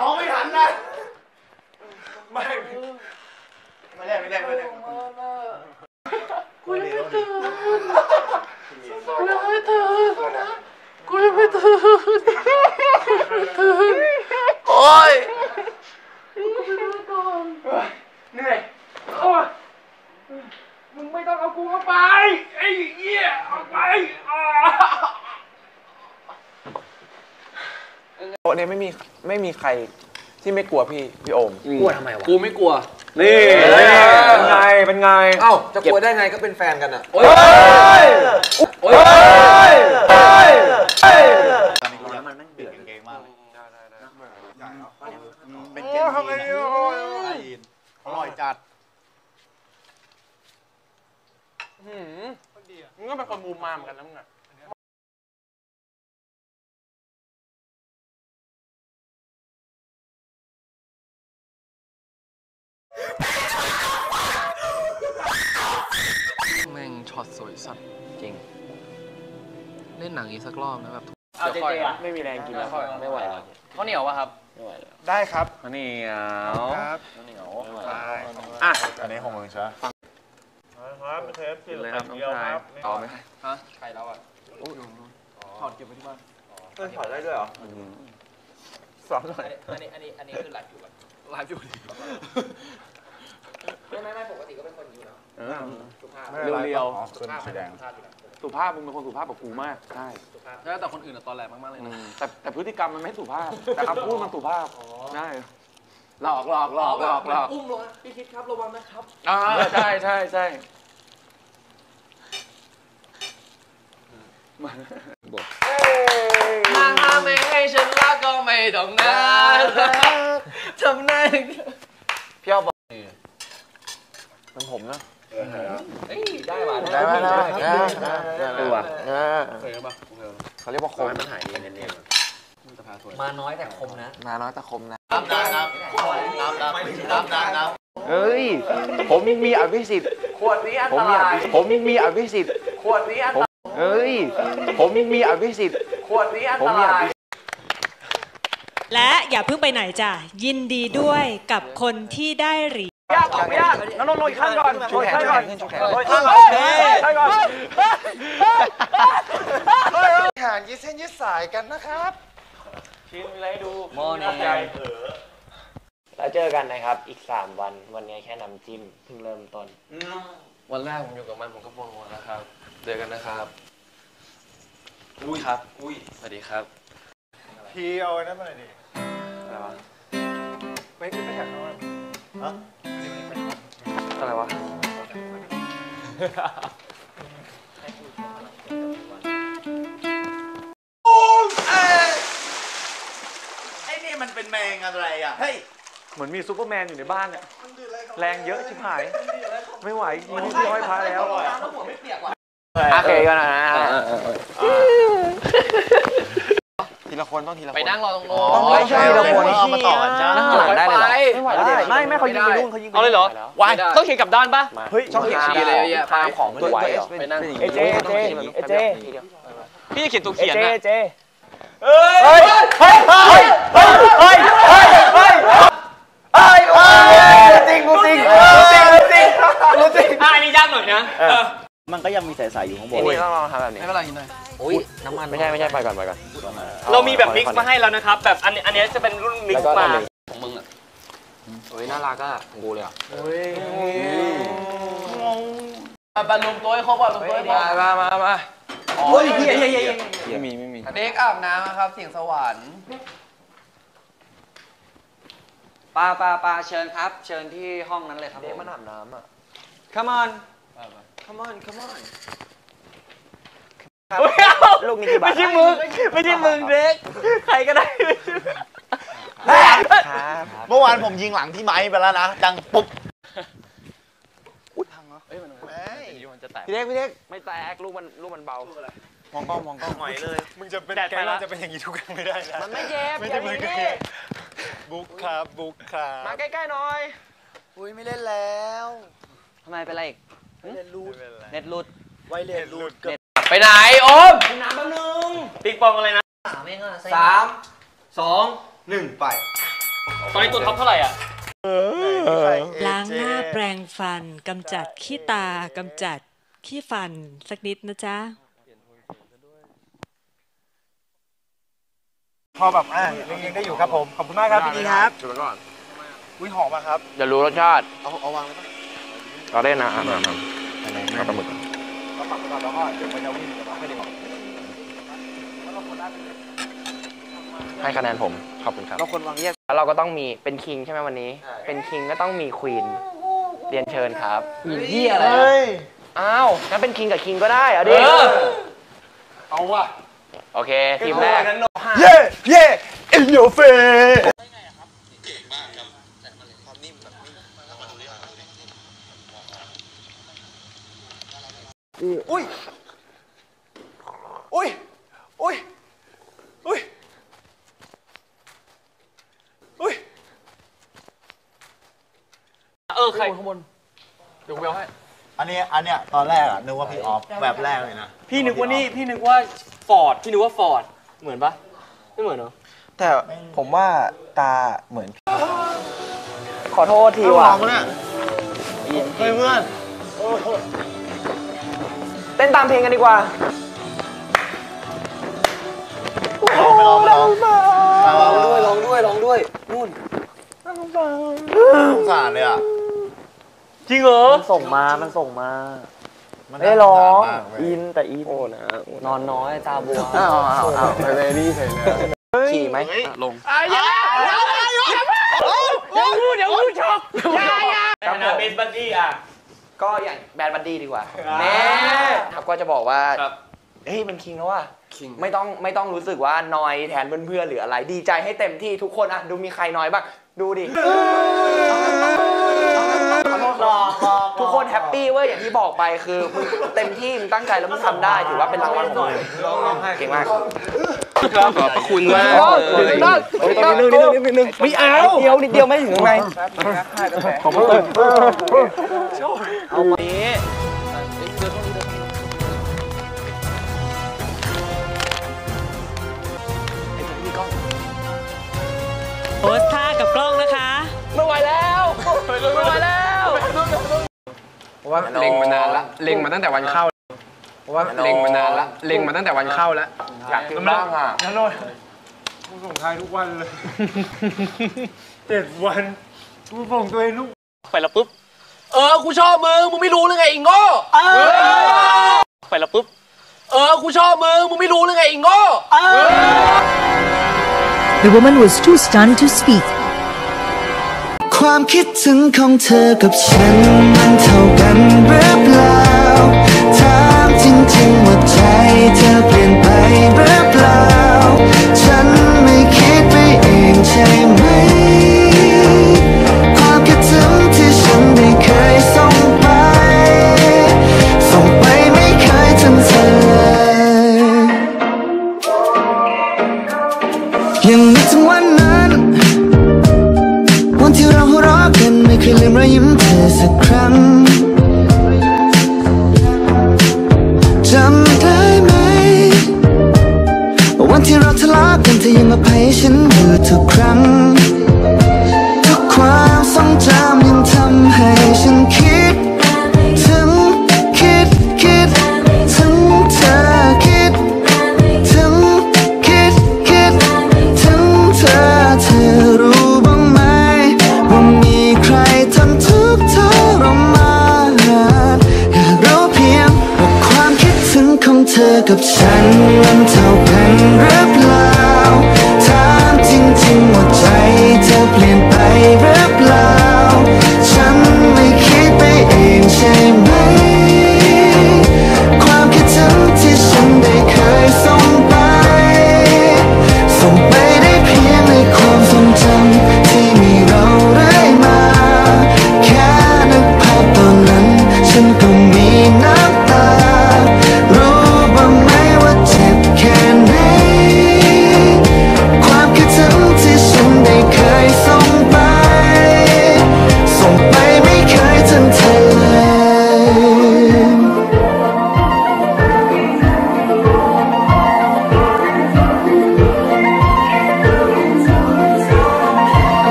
มองไม่ทันนะ ไม่ไม่ได้ไม่ได้ไม่ได้กูยังไม่ตื่นกูยังไม่ตื่นกูยังไม่ตื่นตื่นโอ๊ยกูไปนอนก่อนเหนื่อยโอ๊ยมึงไม่ต้องเอากูเข้าไปไอ้เหี้ยเอาไปอ่า โต๊ะนี้ไม่มีไม่มีใครที่ไม่กลัวพี่พี่โอมกลัวทำไมวะกูไม่กลัว นี่เป็นไงเป็นไงเอ้าจะกลัวได้ไงก็เป็นแฟนกันอะโอ๊ยโอ๊ยตอนนี้กูมันเดือดเก่งมากเลยเป็นเจนดีนะอร่อยจัดมึงก็เป็นคนมูมามเหมือนกันนะมึง สวยสัตว์จริง เล่นหนังอีกสักรอบนะแบบเอาเจเจอะไม่มีแรงกินแล้วไม่ไหวแล้วข้าวเหนียววะครับได้ครับข้าวเหนียวครับได้อะอันนี้ของมึงใช่ไหมครับเทปกินเลยครับน้องชายต่อไหมฮะใครแล้วอะถอดได้ด้วยเหรอสอนหน่อยอันนี้อันนี้อันนี้คือไลฟ์อยู่ป่ะไลฟ์อยู่ไม่ไม่ไม่ปกติก็เป็นคนอยู่แล้วเออสุภาพเรียวอ๋อขึ้นสีแดงสุภาพอยู่แล้วสุภาพมึงเป็นคนสุภาพกับกูมากใช่สุภาพแล้วแต่คนอื่นอะตอนแรกมากๆเลยอืนะมแต่แต่พฤติกรรมมันไม่สุภาพ แต่คำพูดมันสุภาพใช่หลอกหลอกหลอกหลอกหลอกอุ้มลงนะพี่คิดครับระวังนะครับ อ่าใช่ใช่ใช่นางห้ามไม่ให้ฉันรักก็ไม่ต้องนานทำหน้าอย่างเดียวพี่เอาบอกมันผมนะเอ้ย ได้ว่ะได้ได้ได้ได้ได้เออว่ะเคยปะเขาเรียกว่าคมมันหายเนียนๆมันจะพาสวยมาน้อยแต่คมนะนาน้อยตะคมนะน้ำน้ำน้ำน้ำน้ำน้ำน้ำน้เฮ้ย ผมมีอภิสิทธิ์ขวดนี้อันผมตมีอรายภิผมมีอภิสิทธิ์ขวดนี้อันผมเฮ้ย ผมมีอภิสิทธิ์ขวดนี้อันผมตมีอรายภิสิทธิ์และอย่าเพิ่งไปไหนจ้ะยินดีด้วยกับคนที่ได้เหรียญ ยากไม่ยากน้องนนท์ลงอีกขั้นก่อนลงอีกขั้นก่อนลงอีกขั้นก่อนขั้นก่อนห่างยืดเส้นยืดสายกันนะครับ ชินมีอะไรให้ดูโมนี่ใจแล้วเจอกันนะครับ อีก 3 วัน วันนี้แค่น้ำจิ้มเพิ่งเริ่มต้น วันแรกผมอยู่กับมันผมก็ปวดหัวแล้วครับ เจอกันนะครับ อุ้ยครับ อุ้ย สวัสดีครับ พีเอาไว้นั่นมาหน่อยดิ อะไรวะ ไม่ไม่แท็กเขา อะอะไรวะ ไอ้นี่มันเป็นแมงอะไรอะ เฮ้ย เหมือนมีซูเปอร์แมนอยู่ในบ้านเนี่ยแรงเยอะชิบหาย ไม่ไหวมันที่ห้อยพระแล้วแล้วหัวไม่เปียกว่ะโอเคก็นะที ละคนต้องทีละคน ไปนั่งรอตรงโน้ต้องไม่ใช่ทีละคนเอามาต่อกันจ้านั่งหลังได้เลยเหรอไม่ไหวไม่ไม่เขายิงไปนู่นเขายิงไปเอาเลยเหรอวายต้องเขียนกลับด้านปะเฮ้ยช่องเขียนชี้เลยเยอะๆตามของมันไหวเหรอไปนั่งเอเจเอเจเอเจพี่จะเขียนตัวเอเขียนเจนะเอเจเฮ้ยเฮ้ยเฮ้ยเฮ้ยเฮ้ยเฮ้ยเฮ้ยเฮ้ยเฮ้ยเฮ้ยจริงกูจริงกูจริงกูจริงกูจริงอะอันนี้ยากหน่อยนะ มันก็ยังมีสายๆอยู่ข้างบอันนนี้ต้องลองทำแบบนี้ไม่เป็นไรกินหน่อยอุ้ยน้ำมันไม่ใช่ไม่ใช่ไปก่อนไปก่อน เรามีแบบมิกซ์มาให้แล้วนะครับ แบบอันอันนี้จะเป็นรุ่นมิกซ์มาของมึงอะโอ้ยน่ารักอะของกูเลยอะมารวมตัวให้ครบก่อนรวมตัวให้ครบมามามาเฮ้ยเฮียเฮียเฮียไม่มีไม่มีเด็กอาบน้ำนะครับเสียงสวรรค์ปาปาปาเชิญครับ เชิญที่ห้องนั้นเลยครับเด็กมันอาบน้ำอะ Come on Come on Come on ลูกนี้กี่บาทไม่ใช่มึงไม่ใช่มึงเด็กใครก็ได้ครับเมื่อวานผมยิงหลังพี่ไม้ไปแล้วนะ ดังปุ๊บพี่เล็กพี่เล็กไม่แตกลูกมันลูกมันเบามองกล้องมองกล้องหอยเลย มึงจะเป็นแดดแกไปงละเราจะเป็นอย่างนี้ทุกครั้งไม่ได้นะมันไม่เจ็บไม่ใช่มึงกับเนี่ยบุ๊กครับบุ๊กครับมาใกล้ๆหน่อยอุ้ยไม่เล่นแล้วทำไมเป็นไรอีก ไม่เป็นไรเน็ตรูดไวเลสรูดเกือบไปไหนโอมปิงปองอะไรนะสามสองหนึ่งไปตอนนี้ตัวท็อปเท่าไหร่อะล้างหน้าแปรงฟันกำจัดขี้ตากำจัดขี้ฟันสักนิดนะจ๊ะพอแบบอะยังยังได้อยู่ครับผม ขอบคุณมากครับพี่ดีครับจุดก่อนอุ้ยหอมมากครับจะรู้รสชาติ เอาเอาวางเลยปะ เราได้นะอ่าอ่าเอาปลาหมึกเราปักไปก่อนแล้วก็เดี๋ยวมันจะวิ่งเดี๋ยวเราไม่ได้บอกให้คะแนนผม ขอบคุณครับ เราคนวางแยกแล้วเราก็ต้องมีเป็นคิงใช่ไหมวันนี้ เป็นคิงก็ต้องมีควีนเรียนเชิญครับมีที่อะไรเฮ้ยอ้าวงั้นเป็นคิงกับคิงก็ได้เอาดิเออเอาว่ะโอเค ทีมแรก เย่เย่ in your face อุ้ย อุ้ย อุ้ย อุ้ย อุ้ย เออ ใครอันนี้อันเนี้ยตอนแรกอะนึกว่าพี่ออฟแบบแรกเลยนะพี่นึกว่านี่พี่นึกว่าฟอร์ด พี่นึกว่าฟอร์ด เหมือนปะไม่เหมือนเนาะแต่ผมว่าตาเหมือน ขอโทษทีพี่ว่ะวางเนี่ยเฮ้ยเพื่อนเต้นตามเพลงกันดีกว่าลองไปลองไปลองลองด้วยลองด้วยลองด้วยนู่นสงสารเลยอะจริงเหรอส่งมามันส่งมามันไม่ได้ร้องน่าสงสารมากเว้ยอินแต่อินโอ้นะนอนน้อยตาบัวอ้าวอ้าวอ้าวไปเลยนี่เลยนะขี่ไหมลงคณะเบสบัดดี้อะ ก็อย่างแบดบัดดี้ดีกว่า แน่ครับก็จะบอกว่าครับเฮ้ยมันคิงแล้วว่ะไม่ต้องไม่ต้องรู้สึกว่านอยแทนเพื่อนๆหรืออะไรดีใจให้เต็มที่ทุกคนอะดูมีใครน้อยบ้างดูดิทุกคนแฮปปี้เว้ยอย่างที่บอกไปคือมึงเต็มที่มึงตั้งใจแล้วมึงทำได้ถือว่าเป็นรางวัลของมึงเก่งมาก ครับขอบพระคุณมากเดี๋ยวนะเฮ้ยตอนนี้นึงนิดนึงนิดนึงไม่เอาเดียวนิดเดียวไม่ถึงข้างในเอานี้โพสท่ากับกล้องนะคะไม่ไหวแล้วไม่ไหวแล้วเพราะว่าเล็งมานานละเล็งมาตั้งแต่วันเข้าเพ ราะว่าเล็งมานานละเล็งมาตั้งแต่วันเข้าแล้วอยากกินบ้างอะนั่นเลยกูส่งท้ายทุกวันเลยเจ็ดวันกูส่งตัวเองทุกไปแล้วปุ๊บ เออกูชอบมึงมึงไม่รู้เลยไงไอ้โง่ไปแล้วปุ๊บ เออกูชอบมึงมึงไม่รู้เลยไงไอ้โง่ The woman was too stunned to speak. ความคิดถึงของเธอกับฉันมันเท่ากันหรือเปล่าถามจริงๆ ว่าใจเธอเปลี่ยนไปหรือเปล่า ฉันไม่คิดไปเองใช่ไหม ความคิดถึงที่ฉันได้เคยส่งไป ส่งไปไม่เคยถึงเธอยยังนึกถึงวันนั้น วันที่เราหัวเราะกันไม่เคยลืมรอยยิ้มเธอสักครั้ง ราทะเลาะกันเธอยังมาภัยฉันอยู่ทุกครั้ง ทุกความทรงจำยังทำให้ฉันคิด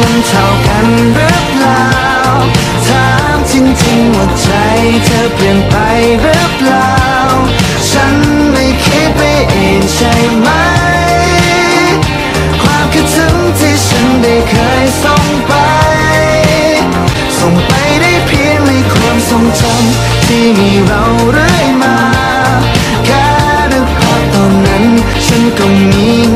มันเท่ากันหรือเปล่า ถามจริงๆว่าใจเธอเปลี่ยนไปหรือเปล่า ฉันไม่คิดไปเองใช่ไหม ความคิดถึงที่ฉันได้เคยส่งไป ส่งไปได้เพียงในความทรงจำที่มีเราเรื่อยมา แค่นึกภาพตอนนั้น ฉันก็มี